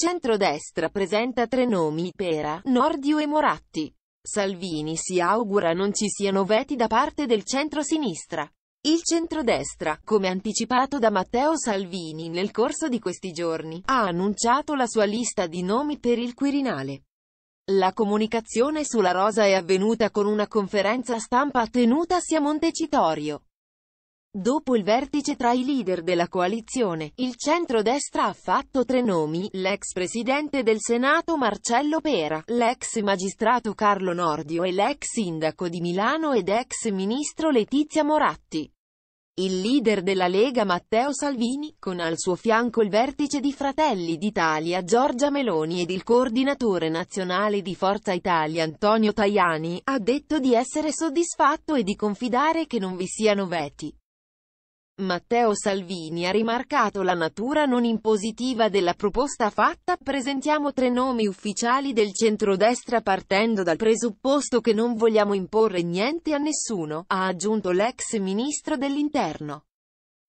centrodestra presenta tre nomi, Pera, Nordio e Moratti. Salvini si augura non ci siano veti da parte del centro-sinistra. Il centrodestra, come anticipato da Matteo Salvini nel corso di questi giorni, ha annunciato la sua lista di nomi per il Quirinale. La comunicazione sulla rosa è avvenuta con una conferenza stampa tenutasi a Montecitorio. Dopo il vertice tra i leader della coalizione, il centro-destra ha fatto tre nomi, l'ex presidente del Senato Marcello Pera, l'ex magistrato Carlo Nordio e l'ex sindaco di Milano ed ex ministro Letizia Moratti. Il leader della Lega Matteo Salvini, con al suo fianco il vertice di Fratelli d'Italia Giorgia Meloni ed il coordinatore nazionale di Forza Italia Antonio Tajani, ha detto di essere soddisfatto e di confidare che non vi siano veti. Matteo Salvini ha rimarcato la natura non impositiva della proposta fatta, presentiamo tre nomi ufficiali del centrodestra partendo dal presupposto che non vogliamo imporre niente a nessuno, ha aggiunto l'ex ministro dell'interno.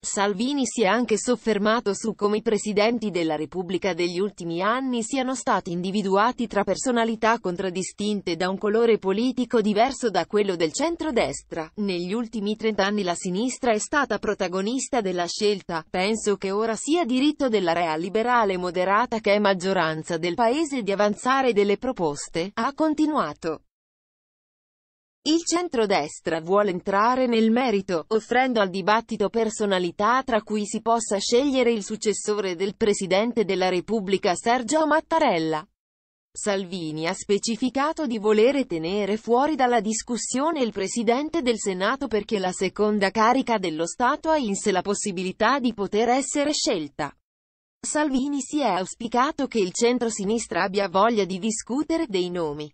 Salvini si è anche soffermato su come i presidenti della Repubblica degli ultimi anni siano stati individuati tra personalità contraddistinte da un colore politico diverso da quello del centrodestra. Negli ultimi trent'anni la sinistra è stata protagonista della scelta, penso che ora sia diritto dell'area liberale moderata che è maggioranza del paese di avanzare delle proposte, ha continuato. Il centrodestra vuole entrare nel merito, offrendo al dibattito personalità tra cui si possa scegliere il successore del Presidente della Repubblica Sergio Mattarella. Salvini ha specificato di volere tenere fuori dalla discussione il Presidente del Senato perché la seconda carica dello Stato ha in sé la possibilità di poter essere scelta. Salvini si è auspicato che il centro-sinistra abbia voglia di discutere dei nomi.